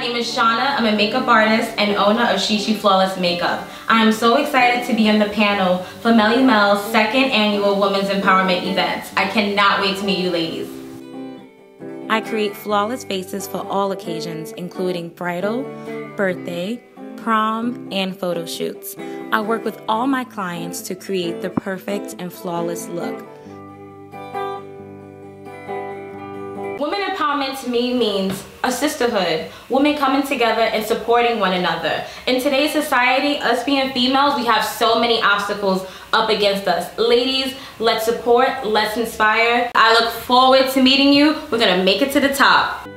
name is Shauna. I'm a makeup artist and owner of SheShe Flawless Makeup. I am so excited to be on the panel for Melimel's second annual Women's Empowerment event. I cannot wait to meet you ladies. I create flawless faces for all occasions, including bridal, birthday, prom, and photo shoots. I work with all my clients to create the perfect and flawless look. Empowerment to me means a sisterhood, women coming together and supporting one another. In today's society, us being females, we have so many obstacles up against us. Ladies, let's support, let's inspire. I look forward to meeting you. We're gonna make it to the top.